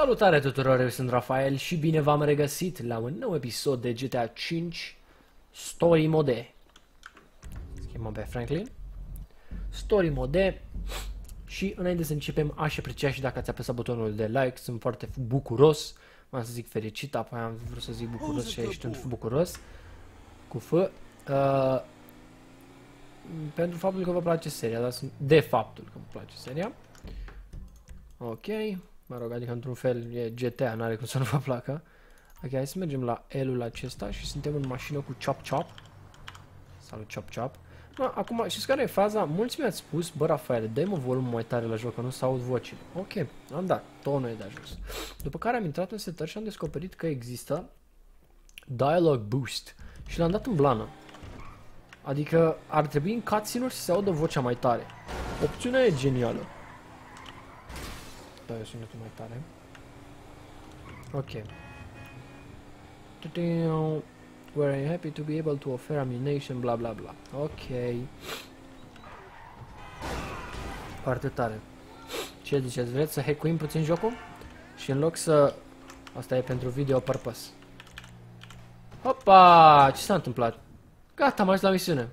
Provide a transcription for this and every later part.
Salutare tuturor, eu sunt Rafael și bine v-am regăsit la un nou episod de GTA 5 Story Mode. Schimbăm pe Franklin. Story Mode. Și înainte să începem, aș aprecia și dacă ați apăsat butonul de like, sunt foarte bucuros. M-am să zic fericit, apoi am vrut să zic bucuros și aici sunt bucuros. Cu F. Uh, pentru faptul că vă place seria, dar sunt de faptul că vă place seria. Ok, mă rog, adică într-un fel e GTA, n-are cum să nu vă placă. Ok, hai să mergem la L-ul acesta și suntem în mașină cu Chop Chop. Salut Chop Chop. No, acum, știți care e faza? Mulți mi-ați spus, bă, Rafael, dă-i mă volumul mai tare la joc, că nu s aud vocile. Ok, am dat, tonul e de jos. După care am intrat în setări și am descoperit că există Dialogue Boost și l-am dat în blană. Adică ar trebui în cutscene să se audă vocea mai tare. Opțiunea e genială. Da, eu sunetul mai tare. Ok. We're happy to be able to offer ammunition, bla bla bla. Ok. Foarte tare. Ce ziceți? Vreți să hackuim puțin jocul? Și în loc să... Asta e pentru video purpose. Opa! Ce s-a întâmplat? Gata, am ajuns la misiune.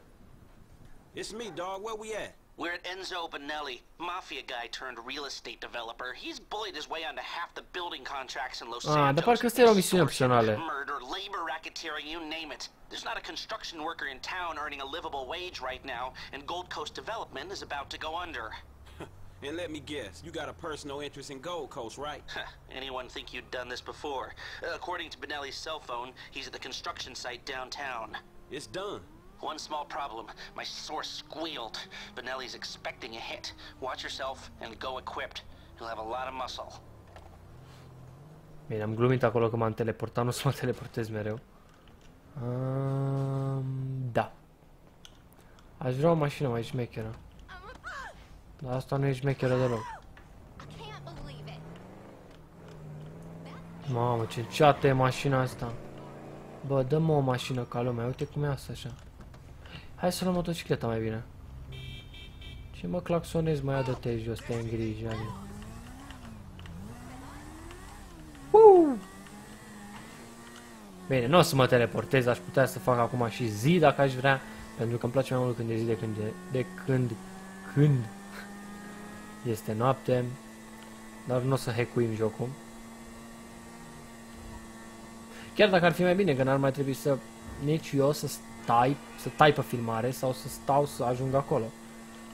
It's me, dog. Where we at? We're at Enzo Benelli, mafia guy turned real estate developer. He's bullied his way onto half the building contracts in Los Ah, Santos. dar parcă asta era o misiune opțională. Murder, labor racketeering, you name it. There's not a construction worker in town earning a livable wage right now, and Gold Coast Development is about to go under. And let me guess, you got a personal interest in Gold Coast, right? Anyone think you'd done this before? Uh, according to Benelli's cell phone, he's at the construction site downtown. It's done. One small problem. My source squealed. Benelli's expecting a hit. Watch yourself and go equipped. You'll have a lot of muscle. Bine, am glumit acolo că m-am teleportat, nu să mă teleportez mereu. Um, da. Aș vrea o mașină mai șmecheră. Dar asta nu e șmecheră deloc. Mamă, ce ceată e mașina asta. Bă, dă-mă o mașină ca lumea, uite cum e asta așa. Hai să luăm motocicleta mai bine. Ce mă claxonezi, mai adă-te jos, te în grijă. Ali. Uh! Bine, nu o să mă teleportez, aș putea să fac acum și zi dacă aș vrea, pentru că îmi place mai mult când e zi de când, e, de când, când este noapte, dar nu o să hackuim jocul. Chiar dacă ar fi mai bine, că n-ar mai trebui să nici eu să stai, să tai pe filmare sau să stau să ajung acolo.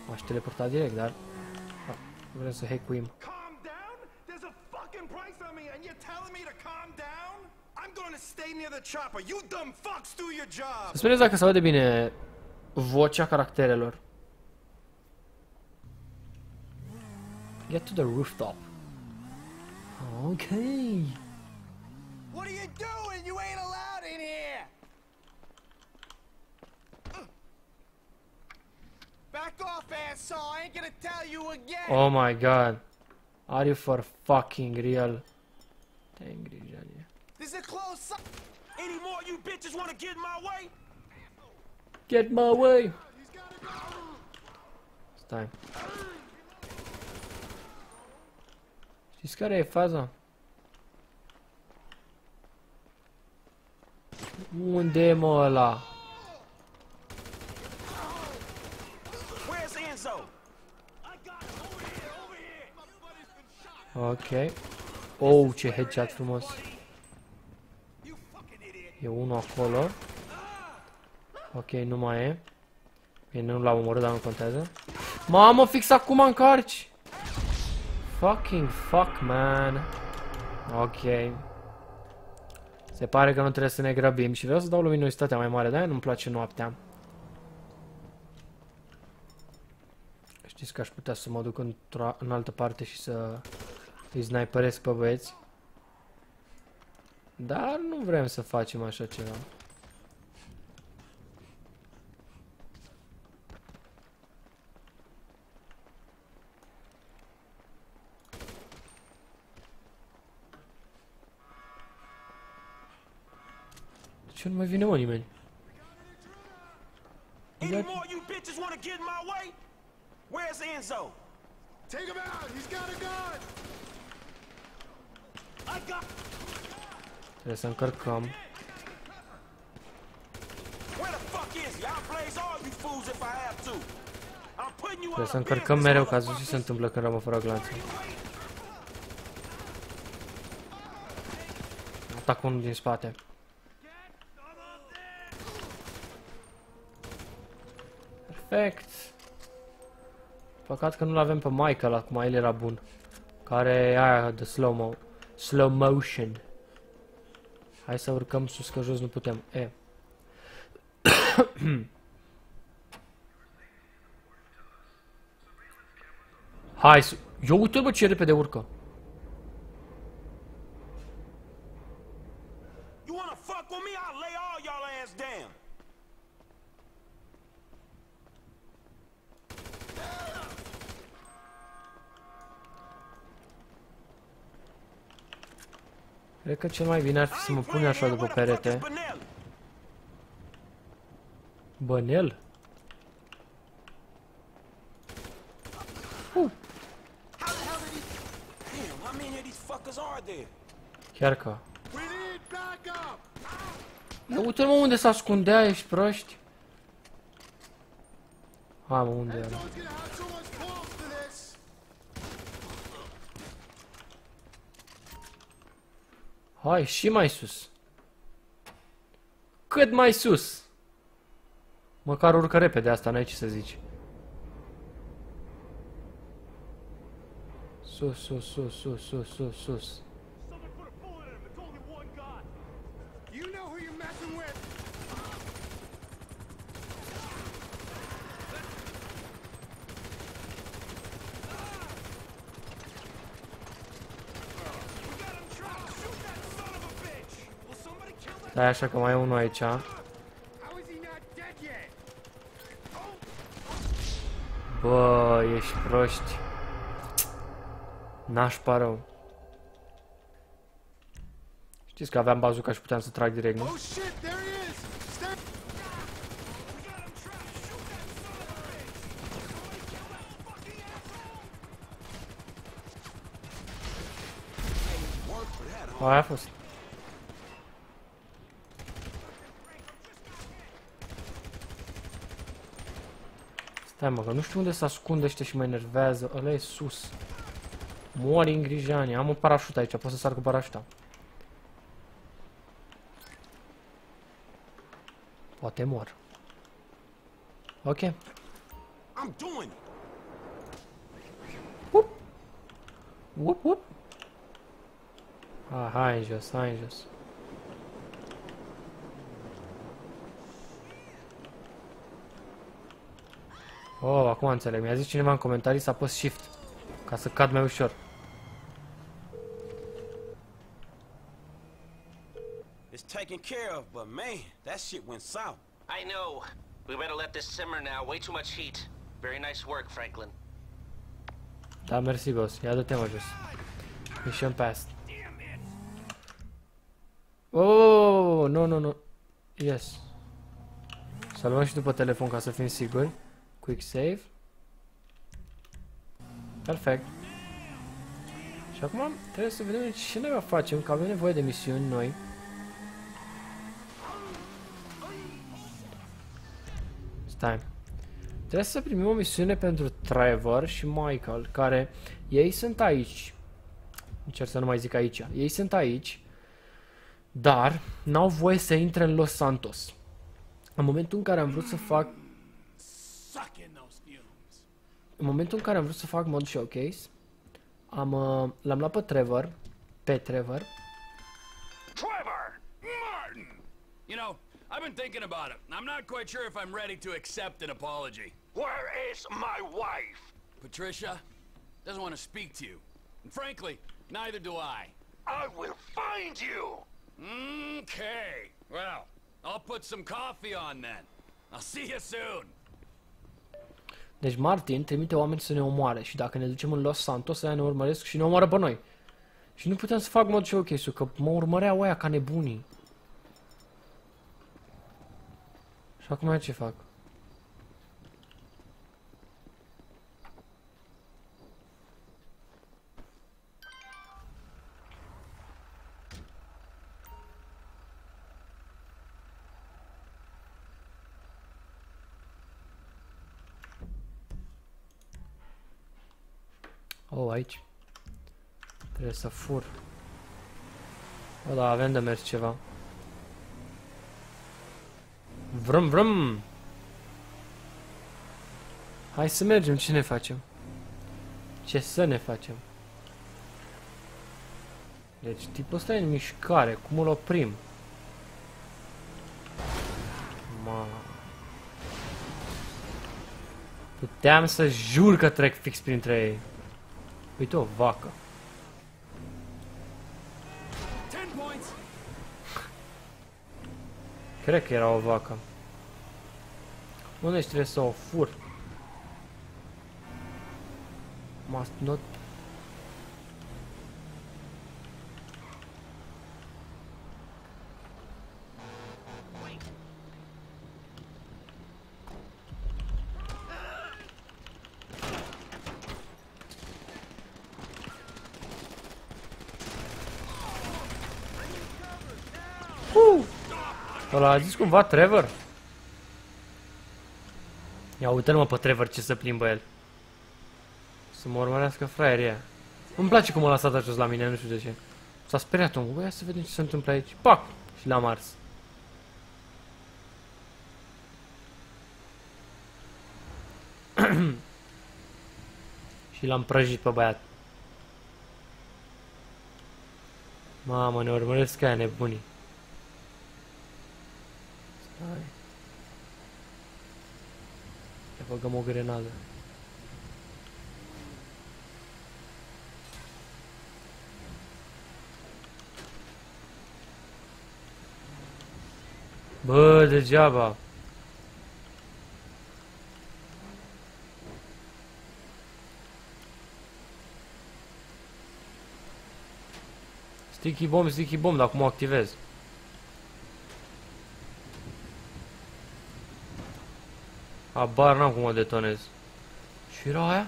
M-aș teleporta direct, dar a, vrem să hackuim. Calm down? There's a fucking price on me, and you're telling me to calm down? I'm going to stay near the chopper. You dumb fucks do your job. Spuneți dacă se aude bine vocea caracterelor. Get to the rooftop. Ok. What are you doing? You ain't Back off, asshole. I ain't gonna tell you again. Oh my god. Are you for fucking real? În grijă, Ali. There's a close Any more you bitches want to get in my way? Get my way! Stai. Știți care e faza? Unde e mă ăla? Ok. Oh, ce headshot frumos. E unul acolo. Ok, nu mai e. Bine, nu l-am omorât, dar nu contează. Mamă, fix acum încarci! Fucking fuck, man. Ok. Se pare că nu trebuie să ne grăbim și vreau să dau luminositatea mai mare, de-aia nu-mi place noaptea. Știți că aș putea să mă duc într-o în altă parte și să îi sniperesc pe băieți. Dar nu vrem să facem așa ceva. De ce nu mai vine mă nimeni? Any Yep. more you bitches want to get in my way? Where's Enzo? Take him out. He's got a gun. Trebuie să încărcăm. Where the fuck is he? I'll blaze all you fools if I have to. I'm putting you Trebuie out să of încărcăm business, mereu ca să ce se motherfuckers. întâmplă când rămân fără glanțe. Atac unul din spate. Perfect. Păcat că nu-l avem pe Michael acum, el era bun. Care e aia de slow mo slow motion. Hai să urcăm sus că jos nu putem. E. Hai să... Eu uite bă ce repede urcă. You wanna fuck with me? I'll lay all y'all ass down. Cred că cel mai bine ar fi să mă pun așa după perete. Bănel? Damn, how many of these fuckers are there? Chiar că. We need backup! Ia uite mă unde se ascundea, ești proști. Hai mă, unde era? Hai, și mai sus. Cât mai sus. Măcar urcă repede asta, n-ai ce să zici. Sus, sus, sus, sus, sus, sus, sus. Someone put a bullet in him. It's only one guy. You know who you're messing with. We got him trapped. Shoot that son of a bitch. Will somebody kill that? Stai așa că mai e unul aici. How is he not dead yet? Bă, ești proști. Nașpa rău. Știți că aveam bazuca și puteam să trag direct, nu? Oh shit, there he is! Stay Aia a fost. Stai mă, că nu știu unde se ascunde ăștia și mă enervează. Ăla e sus. Mori în grijani. Am un parașut aici, pot să sar cu parașuta. Poate mor. Ok. I'm doing it. Whoop, whoop. Ah, hai în jos, hai în jos. Oh, acum înțeleg. Mi-a zis cineva în comentarii să apăs shift. Ca să cad mai ușor. It's taken care of, but man, that shit went south. I know. We better let this simmer now. Way too much heat. Very nice work, Franklin. Da, mersi, boss. Ia du-te mă jos. Mission passed. Oh, nu, nu, nu. Yes. Să luăm și după telefon ca să fim siguri. Quick save. Perfect. Și acum trebuie să vedem ce ne va facem, că avem nevoie de misiuni noi. Stai. Trebuie să primim o misiune pentru Trevor și Michael, care ei sunt aici. Încerc să nu mai zic aici. Ei sunt aici, dar n-au voie să intre în Los Santos. În momentul în care am vrut să fac suck in those fumes. în momentul în care am vrut să fac mod showcase, am, uh, l-am luat pe Trevor, pe Trevor, Trevor! Martin! You know, I've been thinking about it. I'm not quite sure if I'm ready to accept an apology. Where is my wife? Patricia doesn't want to speak to you. And frankly, neither do I. I will find you! Okay. Well, I'll put some coffee on then. I'll see you soon. Deci Martin trimite oameni să ne omoare și dacă ne ducem în Los Santos, aia ne urmăresc și ne omoară pe noi. Și nu puteam să fac mod showcase-ul, că mă urmăreau aia ca nebunii. Și acum ce fac? Să fur. O, da, avem de mers ceva. Vrem, vrem! Hai să mergem, ce ne facem? Ce să ne facem? Deci tipul ăsta e în mișcare, cum îl oprim? Ma. Puteam să jur că trec fix printre ei. Uite o vacă. Cred că era o vacă. Unde trebuie să o fur? Must not... Ăla a zis cumva Trevor? Ia uite mă pe Trevor ce să plimbă el. Să mă urmărească fraierii ăia. Îmi place cum a lăsat acest la mine, nu știu de ce. S-a speriat omul. Băi, ia să vedem ce se întâmplă aici. Pac! Și l-am ars. și l-am prăjit pe băiat. Mamă, ne urmăresc aia nebunii. Stai. Le băgăm o grenadă. Bă, degeaba. Sticky bomb, sticky bomb, dar cum o activez? Habar n-am cum o detonez. Și era aia?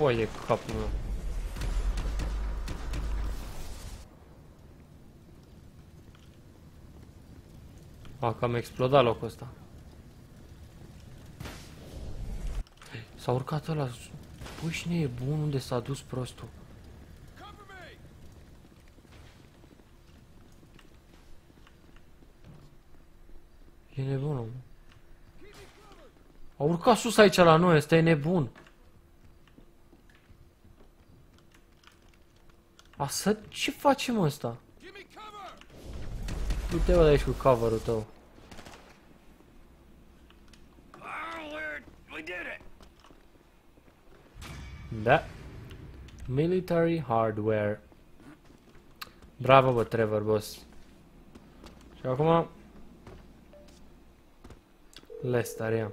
Foi de capul meu. A, cam explodat locul ăsta. S-a urcat ăla. Păi și e bun unde s-a dus prostul. Cover me. E nebun, om. A urcat sus aici la noi, ăsta e nebun. A să... Ce facem ăsta? Give me cover. Du-te bă de aici cu cover-ul tău. Oh, we're, we did it. Da. Military hardware. Bravo, bă, Trevor, boss. Și acum... Lester, ia.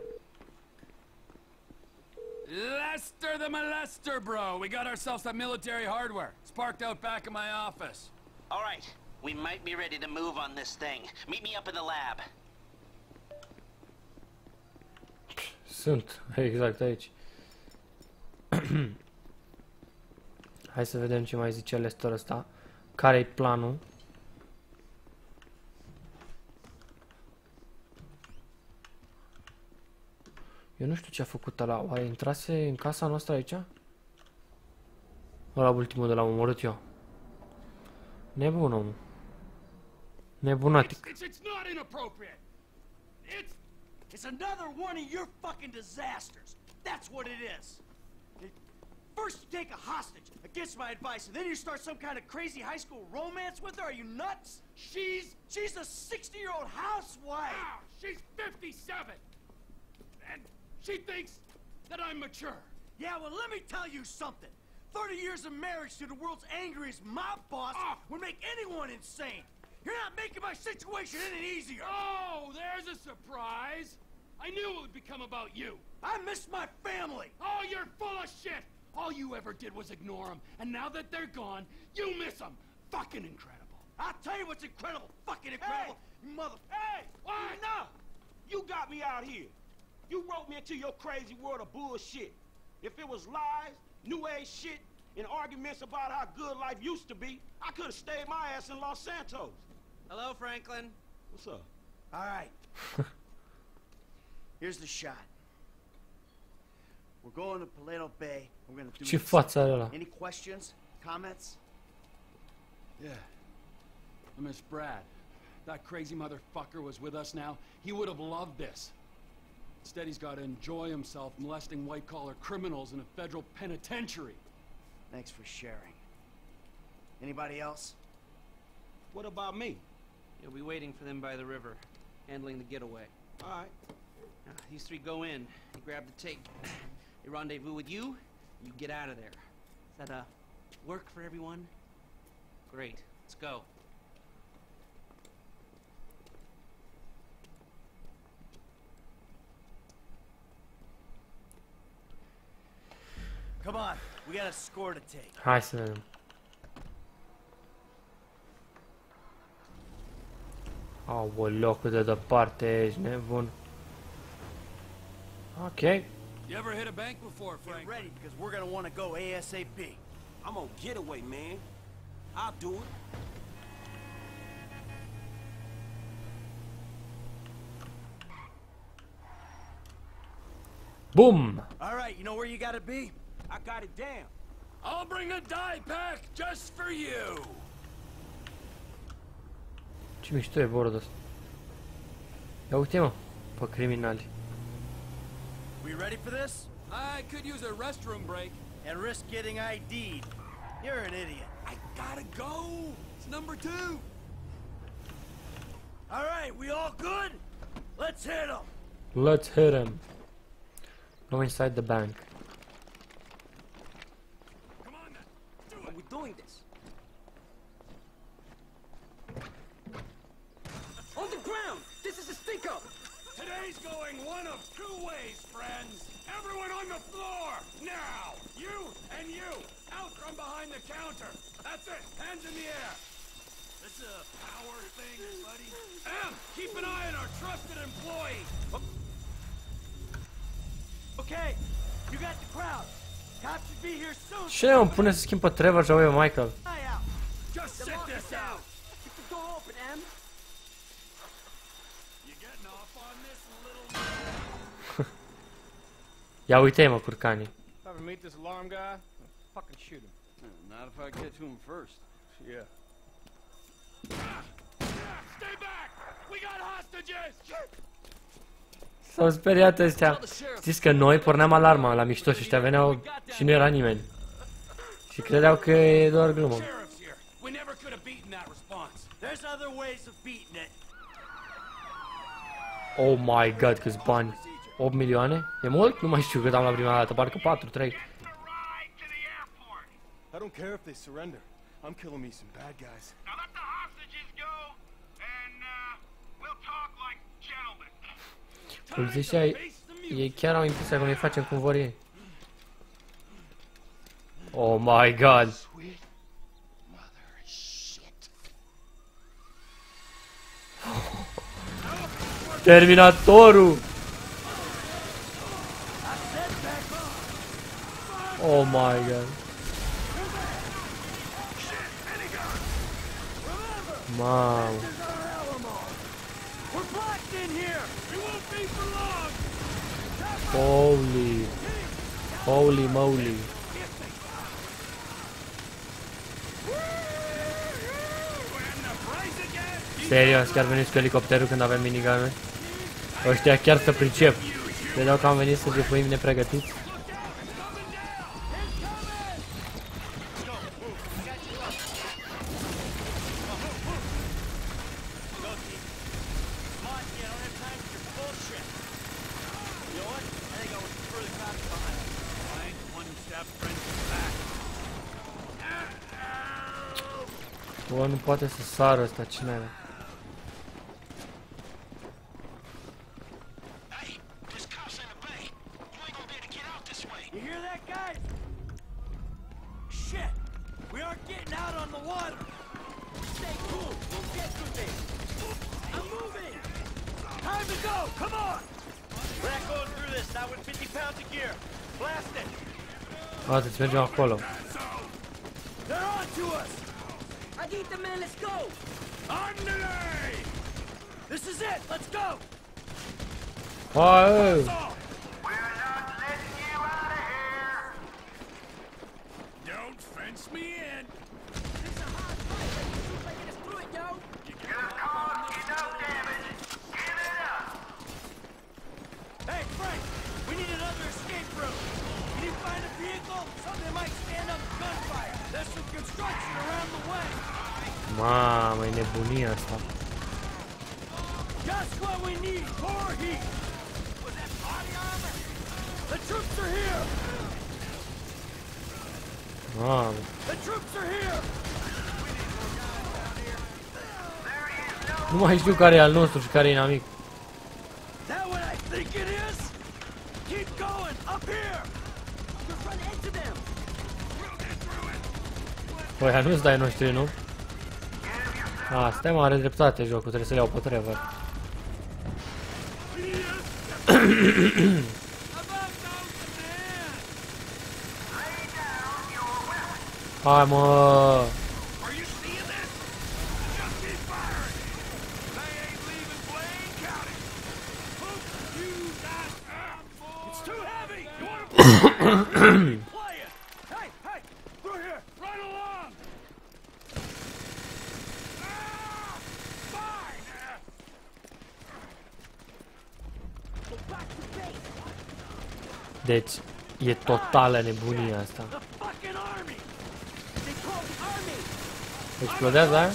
Lester the molester, bro. We got ourselves some military hardware. It's parked out back in my office. All right, we might be ready to move on this thing. Meet me up in the lab. Sunt, exact aici. Hai să vedem ce mai zice Lester ăsta. Care-i planul? Eu nu știu ce a făcut ăla. Oare intrase în casa noastră aici? Ăla ultimul de l-am omorât eu. Nebun omul. Nebunatic. It's, it's not inappropriate. It's It's another one of your fucking disasters. That's what it is. It- First you take a hostage against my advice, and then you start some kind of crazy high school romance with her. Are you nuts? she's She's a 60-year-old housewife. wow, she's 57, and she thinks that I'm mature. Yeah, well, let me tell you something. 30 years of marriage to the world's angriest mob boss Ah. would make anyone insane. You're not making my situation any easier. Oh, there's a surprise. I knew it would become about you. I miss my family. Oh, you're full of shit. All you ever did was ignore them, and now that they're gone, you miss them. Fucking incredible. I'll tell you what's incredible, fucking incredible, you mother. Hey! Why? No! You got me out here. You wrote me into your crazy world of bullshit. If it was lies, new age shit, and arguments about how good life used to be, I could have stayed my ass in Los Santos. Hello, Franklin. What's up? All right. Here's the shot. We're going to Paleto Bay. We're gonna do Ce this. față are ăla? Any questions? Comments? Yeah. I miss Brad. That crazy motherfucker was with us now. He would have loved this. Instead, he's got to enjoy himself molesting white-collar criminals in a federal penitentiary. Thanks for sharing. Anybody else? What about me? You'll be waiting for them by the river, handling the getaway. All right. Now, these three go in, you grab the tape. They rendezvous with you, you get out of there. Does that, uh, work for everyone? Great. Let's go. Come on. We got a score to take. Hai să vedem. Aoleu, oh, cât de departe ești, nebun. Ok. You ever hit a bank before, Get Frank? ready because we're gonna want to go ASAP. I'm gonna get away, man. I'll do it. Boom! All right, you know where you gotta be? I got it down. I'll bring the die pack just for you. Ce mișto e bordul ăsta. Ia uite mă, pe. We ready for this? I could use a restroom break. And risk getting ID'd. You're an idiot. I gotta go. It's number two. All right, we all good? Let's hit them. Let's hit him. Go inside the bank. Come on, then. Do Are it. we doing this? On the ground! This is a stick up! Today's going one of two ways, friends. Everyone on the floor, now! You and you, out from behind the counter. That's it, hands in the air. This is a power thing, buddy. M, keep an eye on our trusted employee. Okay, you got the crowd. Cops should be here soon. Ce mă pune să schimb pe Trevor și apoi pe Michael? Eye out. Just sit this out. Keep the door open, Em. You getting off on this little... Ia uite mă, curcanii. Ever meet this alarm guy? I'll fucking shoot him. Not if I get to him first. Yeah. Stay back! We got hostages! S-au speriat ăstea. Știți că noi porneam alarma la mișto și ăștia veneau și nu era nimeni. Și credeau că e doar glumă. Sheriff's here. We never could have beaten that response. There's other ways of beating it. Oh my god, câți bani. 8 milioane? E mult? Nu mai știu cât am la prima dată, parcă 4, 3. I don't care if they surrender. I'm killing me some bad guys. Now let the hostages Polițiștii ei chiar au impresia că noi facem cum vor ei. Oh my god. Terminatorul! Oh my god. Mamă. Holy. Holy moly. Serios, chiar veniți cu elicopterul când avem minigame? Ăștia chiar să pricep. Credeau că am venit să jefuim nepregătiți? Bă, nu poate să sară ăsta, cine era? Hey, there's cops Hai! Don't mai știu care e al nostru și care e inamic. That what I think it is? Keep going. Up here. Just run into them. Păi, aia nu-ți dai noștri, nu? A, stai mă, are dreptate jocul, trebuie să le iau pe trevă. Hai mă! Are you seeing this? Just keep firing. They ain't leaving Blaine County. Hope you got arm It's too heavy. You want to play it? Hey, hey, through here. Right along. Ah, fine. Uh, Go back to base. Deci, e totală nebunia asta. The fucking army. They call the army. Explodează aia?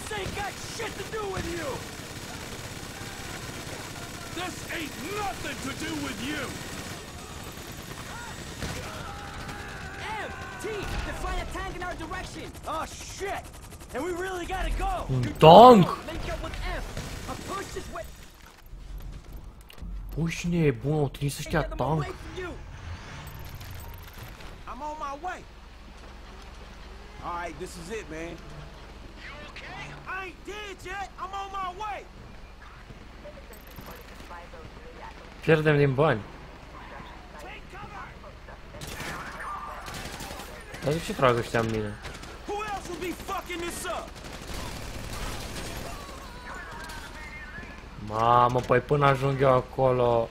This ain't got shit to do with you! This ain't nothing to do with you. M! T! They're flying a tank in our direction! Oh, shit! And we really gotta go! Un tank! Link up with F! A push this way! Păi și nebun, au trimis ăștia tank. away from you! I'm on my way. All right, this is it, man. You okay? I ain't dead yet. I'm on my way. Pierdem din bani. Dar de ce trag ăștia în mine? Who else will be fucking this up? Mamă, păi până ajung eu acolo...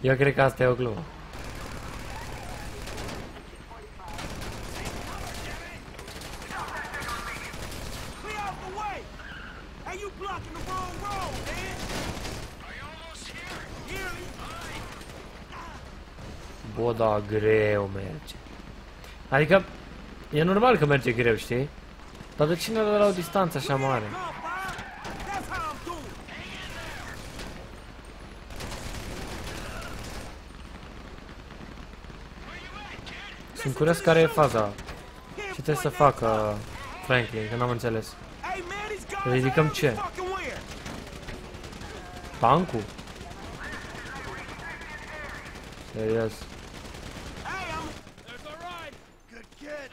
Eu cred că asta e o glumă. Clear out the way. Hey, you blocking the wrong road, man. Are you almost here? Nearly. Bă, da, greu merge. Adică, e normal că merge greu, știi? Dar de cine de la o distanță așa mare? Come, Bob. That's how I'm doing. Sunt curios care e faza. Ce trebuie să facă Franklin, că n-am înțeles. Hey, man, these guys Ridicăm are ce? fucking weird. Tancul? Serios. Hey, I'm There's a ride. Good kid!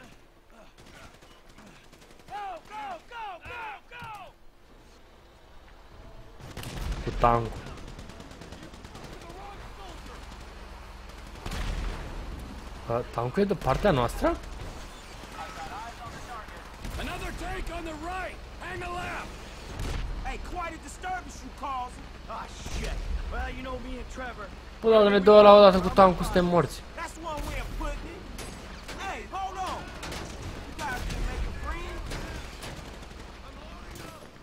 Go, go, go, go, go! Cu tancul. A, tancul e de partea noastră? Another tank on the right. Hang a left. Hey, quite a disturbance you causing. Oh, shit. Well, you know me and Trevor. Bă, dacă ne dă la o dată cu tancul, suntem morți. That's one way of putting it. Hey, hold on. You guys gonna make a friend?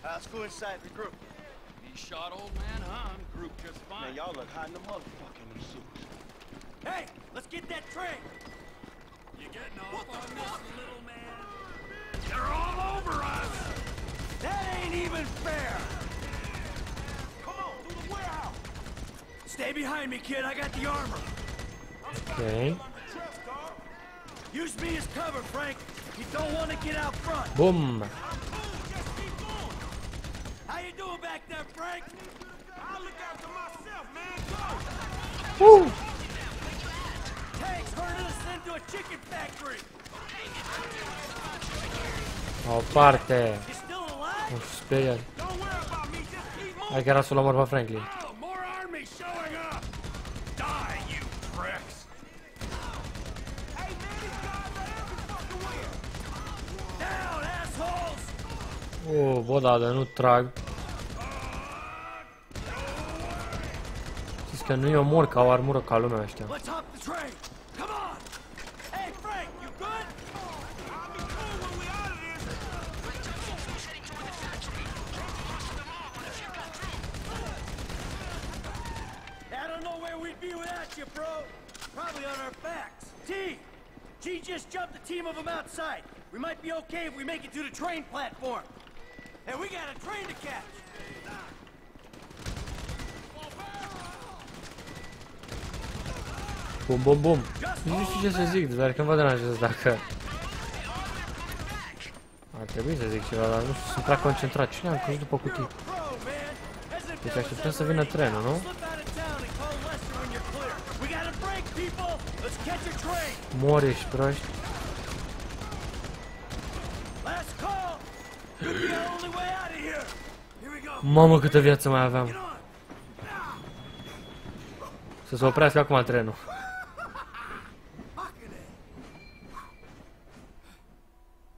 Uh, let's go inside the group. He shot old man, huh? I'm grouped just Man, fine. y'all look hot in the motherfucking these suits. Hey, let's get that train! You getting off on this, little man? They're all over us. That ain't even fair! Come on, through the warehouse. Stay behind me, kid. I got the armor. Ok. Use me as cover, Frank. You don't want to get out front. Bum! How you doing back there, Frank? I'll look after myself, man. Go! Uh! Tanks herded us into a chicken factory. O parte! You still alive? Nu știu, speriat. Don't worry about me. Just keep moving. Hai că era să-l omor pe Franklin. Oh, more army showing up! Die, you pricks! Hey, man, these guys are every fucking where. Down, assholes! Uh, bă, da, dar nu trag. I don't know where we'd be without you, bro. Probably on our backs. Just jumped team of them outside. We might be okay if we make it to the train platform. And we got a train to catch. Bum, bum, bum. Nu știu ce să zic, dar că mă deranjează dacă... Ar trebui să zic ceva, dar nu știu, sunt prea concentrat. Cine am căzut după cutii? Pro, man. As if Deci that așteptăm was să ever vină easy. trenul, nu? Slip out of town and call Lester when you're clear. We got a break, people. Let's catch a train. Mori ești proști. Last call. Could be our only way out of here. Here we go. Mamă, câtă viață mai aveam. Get on. Să se oprească acum trenul.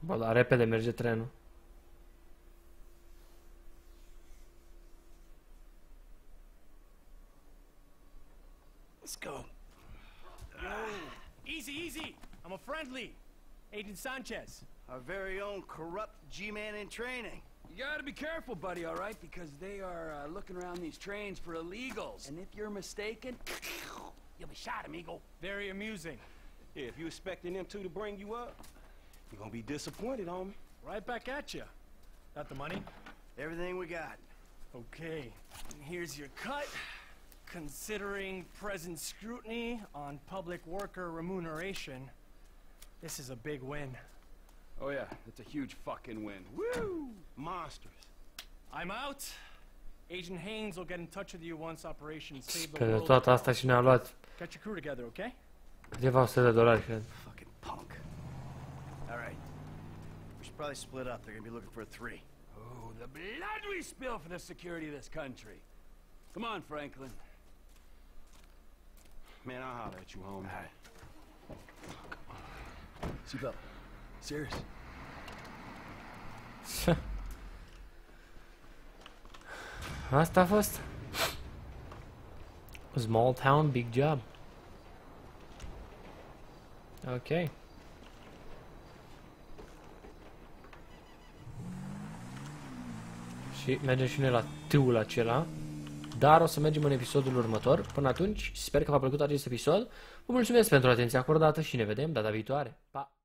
Bă, dar repede merge trenul. Let's go. Easy, easy. I'm a friendly. Agent Sanchez. Our very own corrupt G-man in training. You gotta be careful, buddy, all right? Because they are uh, looking around these trains for illegals. And if you're mistaken, you'll be shot, amigo. Very amusing. Yeah, if you expecting them two to bring you up, you're gonna be disappointed, homie. Right back at you. Got the money? Everything we got. Okay. Here's your cut. Considering present scrutiny on public worker remuneration, this is a big win. Oh, yeah, it's a huge fucking win. Woo! Monsters. I'm out. Agent Haynes will get in touch with you once Operation Save the Că de World. toată asta și ne-a luat Get your crew together, okay? câteva sute de dolari, cred. Fucking punk. All right. We should probably split up. They're gonna be looking for a three. Oh, the blood we spill for the security of this country. Come on, Franklin. Man, I'll holler at you, homie. All right. Seatbelt. Serious. Asta a fost. Small town, big job. Ok. Și mergem și noi la tâul acela. Dar o să mergem în episodul următor. Până atunci, sper că v-a plăcut acest episod. Vă mulțumesc pentru atenția acordată și ne vedem data viitoare. Pa!